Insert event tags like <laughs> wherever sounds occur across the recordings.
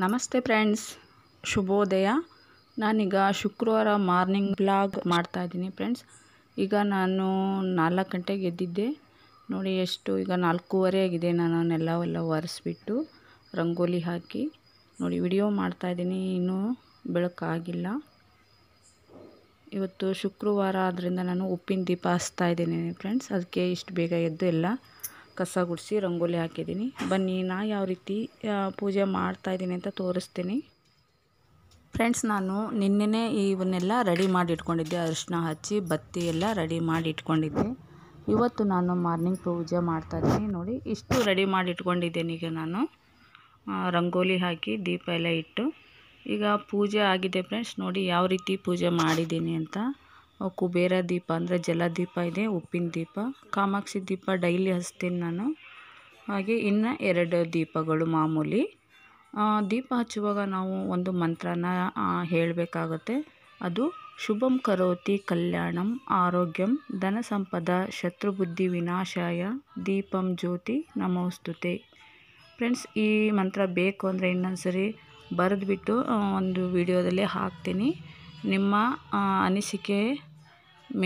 ನಮಸ್ತೆ ಫ್ರೆಂಡ್ಸ್. ಶುಭೋದಯ. ನಾನೀಗ ಶುಕ್ರವಾರ ಮಾರ್ನಿಂಗ್ ಬ್ಲಾಗ್ ಮಾಡ್ತಾಯಿದ್ದೀನಿ ಫ್ರೆಂಡ್ಸ್. ಈಗ ನಾನು ನಾಲ್ಕು ಗಂಟೆಗೆ ಎದ್ದಿದ್ದೆ. ನೋಡಿ ಎಷ್ಟು, ಈಗ ನಾಲ್ಕೂವರೆ ಆಗಿದೆ. ನಾನು ನೆಲವೆಲ್ಲ ಒರೆಸ್ಬಿಟ್ಟು ರಂಗೋಲಿ ಹಾಕಿ ನೋಡಿ ವಿಡಿಯೋ ಮಾಡ್ತಾಯಿದ್ದೀನಿ ಇನ್ನೂ ಬೆಳಕಾಗಿಲ್ಲ. ಇವತ್ತು ಶುಕ್ರವಾರ ಆದ್ದರಿಂದ ನಾನು ಉಪ್ಪಿನ ದೀಪ ಹಚ್ತಾ ಇದ್ದೀನಿ ಫ್ರೆಂಡ್ಸ್. ಅದಕ್ಕೆ ಇಷ್ಟು ಬೇಗ ಎದ್ದು ಎಲ್ಲ ಕಸ ಗುಡಿಸಿ ರಂಗೋಲಿ ಹಾಕಿದ್ದೀನಿ. ಬನ್ನಿ, ನಾ ಯಾವ ರೀತಿ ಪೂಜೆ ಮಾಡ್ತಾಯಿದ್ದೀನಿ ಅಂತ ತೋರಿಸ್ತೀನಿ. ಫ್ರೆಂಡ್ಸ್, ನಾನು ನಿನ್ನೆನೇ ಇವನ್ನೆಲ್ಲ ರೆಡಿ ಮಾಡಿ ಇಟ್ಕೊಂಡಿದ್ದೆ. ಅರಿಶಿನ ಹಚ್ಚಿ, ಬತ್ತಿ ಎಲ್ಲ ರೆಡಿ ಮಾಡಿ ಇಟ್ಕೊಂಡಿದ್ದೆ. ಇವತ್ತು ನಾನು ಮಾರ್ನಿಂಗ್ ಪೂಜೆ ಮಾಡ್ತಾಯಿದ್ದೀನಿ ನೋಡಿ, ಇಷ್ಟು ರೆಡಿ ಮಾಡಿ ಇಟ್ಕೊಂಡಿದ್ದೇನೆ ಈಗ ನಾನು. ರಂಗೋಲಿ ಹಾಕಿ, ದೀಪ ಎಲ್ಲ ಇಟ್ಟು. ಈಗ ಪೂಜೆ ಆಗಿದೆ ಫ್ರೆಂಡ್ಸ್. ನೋಡಿ, ಯಾವ ರೀತಿ ಪೂಜೆ ಮಾಡಿದ್ದೀನಿ ಅಂತ. ಕುಬೇರ ದೀಪ ಅಂದರೆ ಜಲದೀಪ ಇದೆ, ಉಪ್ಪಿನ ದೀಪ, ಕಾಮಾಕ್ಷಿ ದೀಪ, ಡೈಲಿ ಹಚ್ತೀನಿ ನಾನು. ಹಾಗೆ ಇನ್ನು ಎರಡು ದೀಪಗಳು ಮಾಮೂಲಿ. ದೀಪ ಹಚ್ಚುವಾಗ ನಾವು ಒಂದು ಮಂತ್ರನ ಹೇಳಬೇಕಾಗುತ್ತೆ. ಅದು ಶುಭಂ ಕರೋತಿ ಕಲ್ಯಾಣಂ ಆರೋಗ್ಯಂ ಧನ ಸಂಪದ ಶತ್ರುಬುದ್ಧಿ ವಿನಾಶಾಯ ದೀಪಂ ಜ್ಯೋತಿ ನಮೋಸ್ತುತೆ. ಫ್ರೆಂಡ್ಸ್, ಈ ಮಂತ್ರ ಬೇಕು ಅಂದರೆ ಇನ್ನೊಂದ್ಸರಿ ಬರೆದ್ಬಿಟ್ಟು ಒಂದು ವಿಡಿಯೋದಲ್ಲಿ ಹಾಕ್ತೀನಿ. ನಿಮ್ಮ ಅನಿಸಿಕೆ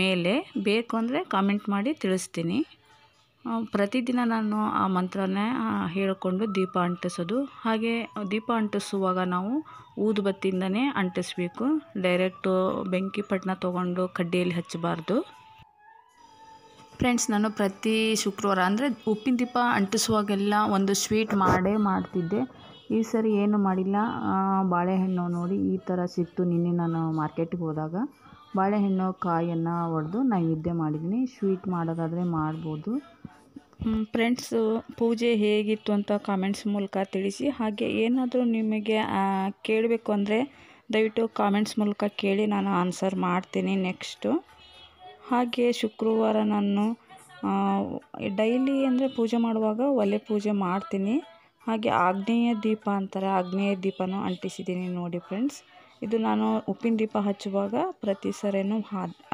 ಮೇಲೆ ಬೇಕು ಅಂದರೆ ಕಾಮೆಂಟ್ ಮಾಡಿ ತಿಳಿಸ್ತೀನಿ. ಪ್ರತಿದಿನ ನಾನು ಆ ಮಂತ್ರನೇ ಹೇಳಿಕೊಂಡು ದೀಪ ಅಂಟಿಸೋದು. ಹಾಗೆ ದೀಪ ಅಂಟಿಸುವಾಗ ನಾವು ಊದುಬತ್ತಿಯಿಂದನೇ ಅಂಟಿಸ್ಬೇಕು. ಡೈರೆಕ್ಟು ಬೆಂಕಿ ಪಟ್ಟಣ ತೊಗೊಂಡು ಕಡ್ಡಿಯಲ್ಲಿ ಹಚ್ಚಬಾರ್ದು. ಫ್ರೆಂಡ್ಸ್ ನಾನು ಪ್ರತಿ ಶುಕ್ರವಾರ ಅಂದರೆ ಉಪ್ಪಿನ ದೀಪ ಅಂಟಿಸುವಾಗೆಲ್ಲ ಒಂದು ಸ್ವೀಟ್ ಮಾಡೇ ಮಾಡ್ತಿದ್ದೆ. ಈ ಸರಿ ಏನು ಮಾಡಿಲ್ಲ. ಬಾಳೆಹಣ್ಣು ನೋಡಿ ಈ ಥರ ಸಿಕ್ತು ನಿನ್ನೆ ನಾನು ಮಾರ್ಕೆಟಿಗೆ ಹೋದಾಗ. ಬಾಳೆಹಣ್ಣು, ಕಾಯನ್ನು ಒಡೆದು ನೈವೇದ್ಯ ಮಾಡಿದ್ದೀನಿ. ಸ್ವೀಟ್ ಮಾಡೋದಾದರೆ ಮಾಡ್ಬೋದು. ಫ್ರೆಂಡ್ಸು ಪೂಜೆ ಹೇಗಿತ್ತು ಅಂತ ಕಾಮೆಂಟ್ಸ್ ಮೂಲಕ ತಿಳಿಸಿ. ಹಾಗೆ ಏನಾದರೂ ನಿಮಗೆ ಕೇಳಬೇಕು ಅಂದರೆ ದಯವಿಟ್ಟು ಕಾಮೆಂಟ್ಸ್ ಮೂಲಕ ಕೇಳಿ ನಾನು ಆನ್ಸರ್ ಮಾಡ್ತೀನಿ ನೆಕ್ಸ್ಟು ಹಾಗೆ ಶುಕ್ರವಾರ ನಾನು ಡೈಲಿ ಅಂದರೆ ಪೂಜೆ ಮಾಡುವಾಗ ಒಲೆ ಪೂಜೆ ಮಾಡ್ತೀನಿ. ಹಾಗೆ ಆಗ್ನೇಯ ದೀಪ ಅಂತಾರೆ. ಆಗ್ನೇಯ ದೀಪನೂ ಅಂಟಿಸಿದ್ದೀನಿ ನೋಡಿ ಫ್ರೆಂಡ್ಸ್ ಇದು ನಾನು ಉಪ್ಪಿನ ದೀಪ ಹಚ್ಚುವಾಗ ಪ್ರತಿ ಸರಿನೂ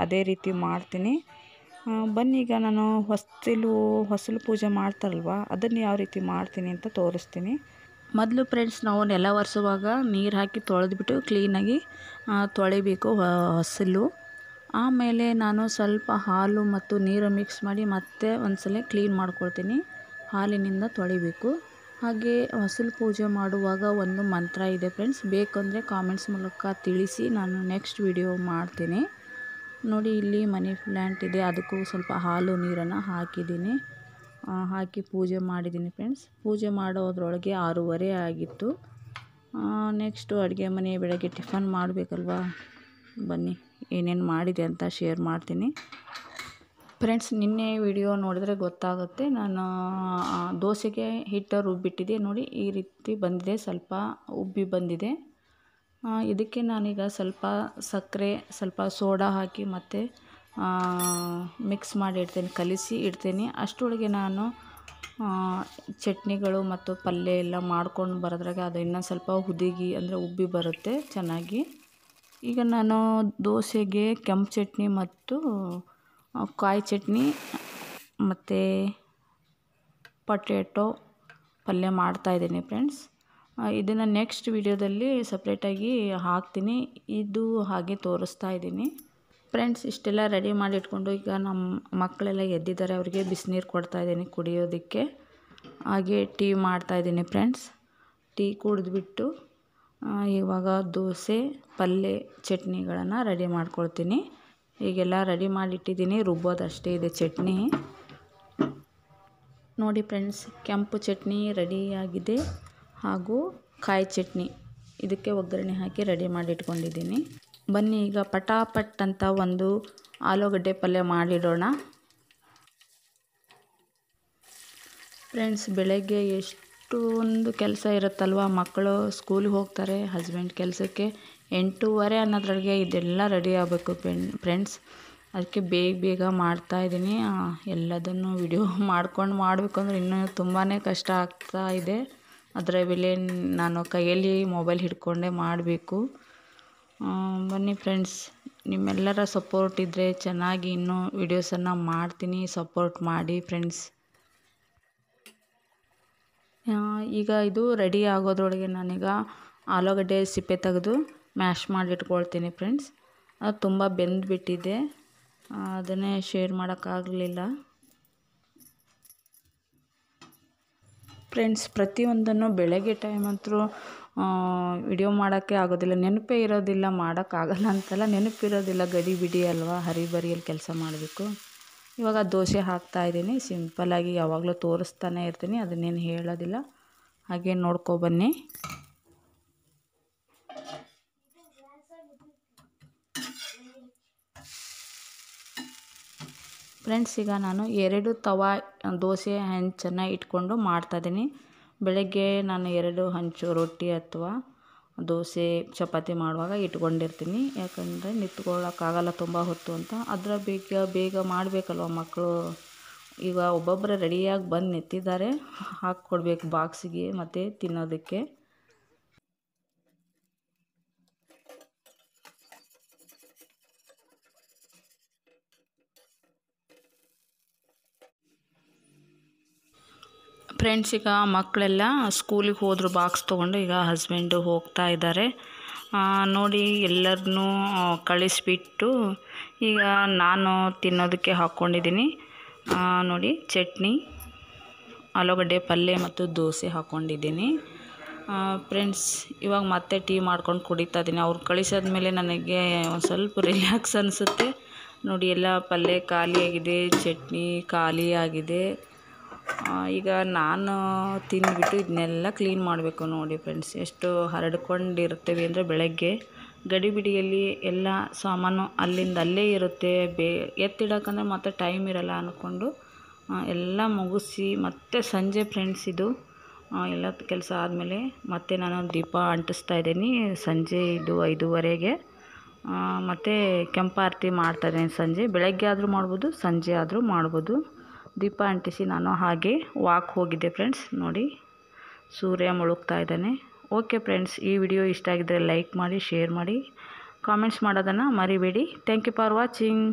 ಅದೇ ರೀತಿ ಮಾಡ್ತೀನಿ. ಬನ್ನಿ ಈಗ ನಾನು ಹೊಸ್ತಿಲು, ಹೊಸಲು ಪೂಜೆ ಮಾಡ್ತಾರಲ್ವ, ಅದನ್ನು ಯಾವ ರೀತಿ ಮಾಡ್ತೀನಿ ಅಂತ ತೋರಿಸ್ತೀನಿ. ಮೊದಲು ಫ್ರೆಂಡ್ಸ್ ನಾವು ನೆಲ ಒರೆಸುವಾಗ ನೀರು ಹಾಕಿ ತೊಳೆದ್ಬಿಟ್ಟು ಕ್ಲೀನಾಗಿ ತೊಳಿಬೇಕು ಹೊಸಲು. ಆಮೇಲೆ ನಾನು ಸ್ವಲ್ಪ ಹಾಲು ಮತ್ತು ನೀರು ಮಿಕ್ಸ್ ಮಾಡಿ ಮತ್ತೆ ಒಂದ್ಸಲ ಕ್ಲೀನ್ ಮಾಡ್ಕೊಳ್ತೀನಿ. ಹಾಲಿನಿಂದ ತೊಳಿಬೇಕು. ಹಾಗೆ ಹೊಸಲು ಪೂಜೆ ಮಾಡುವಾಗ ಒಂದು ಮಂತ್ರ ಇದೆ ಫ್ರೆಂಡ್ಸ್ ಬೇಕಂದರೆ ಕಾಮೆಂಟ್ಸ್ ಮೂಲಕ ತಿಳಿಸಿ ನಾನು ನೆಕ್ಸ್ಟ್ ವಿಡಿಯೋ ಮಾಡ್ತೀನಿ. ನೋಡಿ, ಇಲ್ಲಿ ಮನಿ ಪ್ಲ್ಯಾಂಟ್ ಇದೆ. ಅದಕ್ಕೂ ಸ್ವಲ್ಪ ಹಾಲು, ನೀರನ್ನು ಹಾಕಿದ್ದೀನಿ. ಹಾಕಿ ಪೂಜೆ ಮಾಡಿದ್ದೀನಿ ಫ್ರೆಂಡ್ಸ್ ಪೂಜೆ ಮಾಡೋದ್ರೊಳಗೆ ಆರೂವರೆ ಆಗಿತ್ತು. ನೆಕ್ಸ್ಟು ಅಡುಗೆ ಮನೆ ಬೆಳಗ್ಗೆ ಟಿಫನ್ ಮಾಡಬೇಕಲ್ವಾ? ಬನ್ನಿ, ಏನೇನು ಮಾಡಿದೆ ಅಂತ ಶೇರ್ ಮಾಡ್ತೀನಿ. ಫ್ರೆಂಡ್ಸ್ ನಿನ್ನೆ ವಿಡಿಯೋ ನೋಡಿದ್ರೆ ಗೊತ್ತಾಗುತ್ತೆ. ನಾನು ದೋಸೆಗೆ ಹಿಟ್ಟು ರುಬ್ಬಿಟ್ಟಿದ್ದೆ. ನೋಡಿ, ಈ ರೀತಿ ಬಂದಿದೆ. ಸ್ವಲ್ಪ ಉಬ್ಬಿ ಬಂದಿದೆ. ಇದಕ್ಕೆ ನಾನೀಗ ಸ್ವಲ್ಪ ಸಕ್ಕರೆ, ಸ್ವಲ್ಪ ಸೋಡಾ ಹಾಕಿ ಮತ್ತು ಮಿಕ್ಸ್ ಮಾಡಿ ಇಡ್ತೇನೆ, ಕಲಿಸಿ ಇಡ್ತೇನೆ. ಅಷ್ಟರೊಳಗೆ ನಾನು ಚಟ್ನಿಗಳು ಮತ್ತು ಪಲ್ಯ ಎಲ್ಲ ಮಾಡ್ಕೊಂಡು ಬರೋದ್ರಾಗ ಅದು ಇನ್ನೊಂದು ಸ್ವಲ್ಪ ಹುದಿಗಿ, ಅಂದರೆ ಉಬ್ಬಿ ಬರುತ್ತೆ ಚೆನ್ನಾಗಿ. ಈಗ ನಾನು ದೋಸೆಗೆ ಕೆಂಪು ಚಟ್ನಿ ಮತ್ತು ಕಾಯಿ ಚಟ್ನಿ ಮತ್ತು ಪೊಟ್ಯಾಟೊ ಪಲ್ಯ ಮಾಡ್ತಾಯಿದ್ದೀನಿ ಫ್ರೆಂಡ್ಸ್. ಇದನ್ನು ನೆಕ್ಸ್ಟ್ ವಿಡಿಯೋದಲ್ಲಿ ಸಪ್ರೇಟಾಗಿ ಹಾಕ್ತೀನಿ. ಇದು ಹಾಗೆ ತೋರಿಸ್ತಾ ಇದ್ದೀನಿ. ಫ್ರೆಂಡ್ಸ್ ಇಷ್ಟೆಲ್ಲ ರೆಡಿ ಮಾಡಿ ಇಟ್ಕೊಂಡು ಈಗ ನಮ್ಮ ಮಕ್ಕಳೆಲ್ಲ ಎದ್ದಿದ್ದಾರೆ. ಅವರಿಗೆ ಬಿಸಿನೀರು ಕೊಡ್ತಾಯಿದ್ದೀನಿ ಕುಡಿಯೋದಕ್ಕೆ. ಹಾಗೆ ಟೀ ಮಾಡ್ತಾಯಿದ್ದೀನಿ ಫ್ರೆಂಡ್ಸ್ ಟೀ ಕುಡಿದ್ಬಿಟ್ಟು ಇವಾಗ ದೋಸೆ, ಪಲ್ಯ, ಚಟ್ನಿಗಳನ್ನು ರೆಡಿ ಮಾಡ್ಕೊಳ್ತೀನಿ. ಈಗೆಲ್ಲ ರೆಡಿ ಮಾಡಿಟ್ಟಿದ್ದೀನಿ, ರುಬ್ಬೋದಷ್ಟೇ ಇದೆ ಚಟ್ನಿ. ನೋಡಿ ಫ್ರೆಂಡ್ಸ್, ಕೆಂಪು ಚಟ್ನಿ ರೆಡಿಯಾಗಿದೆ ಹಾಗೂ ಕಾಯಿ ಚಟ್ನಿ. ಇದಕ್ಕೆ ಒಗ್ಗರಣೆ ಹಾಕಿ ರೆಡಿ ಮಾಡಿ ಇಟ್ಕೊಂಡಿದ್ದೀನಿ ಬನ್ನಿ, ಈಗ ಪಟಾಪಟ್ ಅಂತ ಒಂದು ಆಲೂಗಡ್ಡೆ ಪಲ್ಯ ಮಾಡಿಡೋಣ. ಫ್ರೆಂಡ್ಸ್, ಬೆಳಗ್ಗೆ ಎಷ್ಟೊಂದು ಕೆಲಸ ಇರುತ್ತಲ್ವ? ಮಕ್ಕಳು ಸ್ಕೂಲಿಗೆ ಹೋಗ್ತಾರೆ, ಹಸ್ಬೆಂಡ್ ಕೆಲಸಕ್ಕೆ. ಎಂಟೂವರೆ ಅನ್ನೋದ್ರೊಳಗೆ ಇದೆಲ್ಲ ರೆಡಿ ಆಗಬೇಕು ಫ್ರೆಂಡ್ಸ್ ಅದಕ್ಕೆ ಬೇಗ ಬೇಗ ಮಾಡ್ತಾ ಇದ್ದೀನಿ. ಎಲ್ಲದನ್ನು ವಿಡಿಯೋ <laughs> ಮಾಡ್ಕೊಂಡು ಮಾಡಬೇಕು ಅಂದರೆ ಇನ್ನೂ ತುಂಬಾ ಕಷ್ಟ ಆಗ್ತಾ ಇದೆ. ಅದರ ಬೆಲೆ ನಾನು ಕೈಯಲ್ಲಿ ಮೊಬೈಲ್ ಹಿಡ್ಕೊಂಡೇ ಮಾಡಬೇಕು. ಬನ್ನಿ ಫ್ರೆಂಡ್ಸ್ ನಿಮ್ಮೆಲ್ಲರ ಸಪೋರ್ಟ್ ಇದ್ದರೆ ಚೆನ್ನಾಗಿ ಇನ್ನೂ ವಿಡಿಯೋಸನ್ನು ಮಾಡ್ತೀನಿ. ಸಪೋರ್ಟ್ ಮಾಡಿ ಫ್ರೆಂಡ್ಸ್ ಈಗ ಇದು ರೆಡಿ ಆಗೋದ್ರೊಳಗೆ ನಾನೀಗ ಆಲೂಗಡ್ಡೆ ಸಿಪ್ಪೆ ತೆಗೆದು ಮ್ಯಾಶ್ ಮಾಡಿಟ್ಕೊಳ್ತೀನಿ ಫ್ರೆಂಡ್ಸ್. ಅದು ತುಂಬ ಬೆಂದುಬಿಟ್ಟಿದೆ. ಅದನ್ನೇ ಶೇರ್ ಮಾಡೋಕ್ಕಾಗಲಿಲ್ಲ. ಫ್ರೆಂಡ್ಸ್, ಪ್ರತಿಯೊಂದನ್ನು ಬೆಳಗ್ಗೆ ಟೈಮ್ ಅಂತೂ ವಿಡಿಯೋ ಮಾಡೋಕ್ಕೆ ಆಗೋದಿಲ್ಲ. ನೆನಪೇ ಇರೋದಿಲ್ಲ, ಮಾಡೋಕ್ಕಾಗಲ್ಲ ಅಂತಲ್ಲ. ನೆನಪಿರೋದಿಲ್ಲ, ಗಡಿ ಬಿಡಿ ಅಲ್ವಾ? ಹರಿಬರಿಯಲ್ಲಿ ಕೆಲಸ ಮಾಡಬೇಕು. ಇವಾಗ ದೋಸೆ ಹಾಕ್ತಾ ಇದ್ದೀನಿ. ಸಿಂಪಲ್ಲಾಗಿ ಯಾವಾಗಲೂ ತೋರಿಸ್ತಾನೆ ಇರ್ತೀನಿ. ಅದನ್ನೇನು ಹೇಳೋದಿಲ್ಲ. ಹಾಗೆ ನೋಡ್ಕೊಬನ್ನಿ ಫ್ರೆಂಡ್ಸ್ ಈಗ ನಾನು ಎರಡು ತವಾ ದೋಸೆ ಹೆಂಚನ್ನು ಇಟ್ಕೊಂಡು ಮಾಡ್ತಾಯಿದ್ದೀನಿ ಬೆಳಗ್ಗೆ ನಾನು ಎರಡು ಹಂಚು ರೊಟ್ಟಿ ಅಥವಾ ದೋಸೆ, ಚಪಾತಿ ಮಾಡುವಾಗ ಇಟ್ಕೊಂಡಿರ್ತೀನಿ. ಯಾಕಂದರೆ ನಿಂತ್ಕೊಳ್ಳೋಕ್ಕಾಗಲ್ಲ ತುಂಬ ಹೊತ್ತು ಅಂತ. ಅದರ ಬೇಗ ಬೇಗ ಮಾಡಬೇಕಲ್ವ ಮಕ್ಕಳು? ಈಗ ಒಬ್ಬೊಬ್ಬರೇ ರೆಡಿಯಾಗಿ ಬಂದು ನಿಂತಿದ್ದಾರೆ. ಹಾಕ್ಕೊಡ್ಬೇಕು ಬಾಕ್ಸಿಗೆ ಮತ್ತು ತಿನ್ನೋದಕ್ಕೆ. ಫ್ರೆಂಡ್ಸ್ ಈಗ ಮಕ್ಕಳೆಲ್ಲ ಸ್ಕೂಲಿಗೆ ಹೋದರು ಬಾಕ್ಸ್ ತೊಗೊಂಡು ಈಗ ಹಸ್ಬೆಂಡು ಹೋಗ್ತಾ ಇದ್ದಾರೆ ನೋಡಿ ಎಲ್ಲರನ್ನೂ ಕಳಿಸ್ಬಿಟ್ಟು ಈಗ ನಾನು ತಿನ್ನೋದಕ್ಕೆ ಹಾಕ್ಕೊಂಡಿದ್ದೀನಿ ನೋಡಿ ಚಟ್ನಿ ಆಲೂಗಡ್ಡೆ ಪಲ್ಯ ಮತ್ತು ದೋಸೆ ಹಾಕ್ಕೊಂಡಿದ್ದೀನಿ ಫ್ರೆಂಡ್ಸ್ ಇವಾಗ ಮತ್ತೆ ಟೀ ಮಾಡ್ಕೊಂಡು ಕುಡಿತಾ ಇದ್ದೀನಿ. ಅವ್ರು ಕಳಿಸಾದ್ಮೇಲೆ ನನಗೆ ಒಂದು ಸ್ವಲ್ಪ ರಿಲ್ಯಾಕ್ಸ್ ಅನಿಸುತ್ತೆ. ನೋಡಿ ಎಲ್ಲ ಪಲ್ಯ ಖಾಲಿಯಾಗಿದೆ ಚಟ್ನಿ ಖಾಲಿ ಆಗಿದೆ ಆ, ಈಗ ನಾನು ತಿಂದುಬಿಟ್ಟು ಇದನ್ನೆಲ್ಲ ಕ್ಲೀನ್ ಮಾಡಬೇಕು ನೋಡಿ ಫ್ರೆಂಡ್ಸ್ ಎಷ್ಟು ಹರಡ್ಕೊಂಡಿರ್ತೇವೆ ಅಂದರೆ ಬೆಳಗ್ಗೆ ಗಡಿಬಿಡಿಯಲ್ಲಿ ಎಲ್ಲ ಸಾಮಾನು ಅಲ್ಲಿಂದ ಅಲ್ಲೇ ಇರುತ್ತೆ. ಬೇ, ಎತ್ತಿಡೋಕ್ಕಂದ್ರೆ ಮತ್ತೆ ಟೈಮ್ ಇರಲ್ಲ ಅಂದ್ಕೊಂಡು ಎಲ್ಲ ಮುಗಿಸಿ ಮತ್ತೆ ಸಂಜೆ ಫ್ರೆಂಡ್ಸ್ ಇದು ಎಲ್ಲ ಕೆಲಸ ಆದಮೇಲೆ ಮತ್ತೆ ನಾನು ದೀಪ ಅಂಟಿಸ್ತಾ ಇದ್ದೀನಿ. ಸಂಜೆ ಇದು ಐದೂವರೆಗೆ ಮತ್ತು ಕೆಂಪಾರತಿ ಮಾಡ್ತಾಯಿದ್ದೀನಿ ಸಂಜೆ. ಬೆಳಗ್ಗೆ ಆದರೂ ಮಾಡ್ಬೋದು, ಸಂಜೆ ಆದರೂ ಮಾಡ್ಬೋದು. ದೀಪ ಅಂಟಿಸಿ ನಾನು ಹಾಗೆ ವಾಕ್ ಹೋಗಿದ್ದೆ ಫ್ರೆಂಡ್ಸ್ ನೋಡಿ. ಸೂರ್ಯ ಮುಳುಗ್ತಾ ಇದ್ದಾನೆ. ಓಕೆ ಫ್ರೆಂಡ್ಸ್ ಈ ವಿಡಿಯೋ ಇಷ್ಟ ಆಗಿದ್ದರೆ ಲೈಕ್ ಮಾಡಿ ಶೇರ್ ಮಾಡಿ. ಕಾಮೆಂಟ್ಸ್ ಮಾಡೋದನ್ನು ಮರಿಬೇಡಿ. Thank you for watching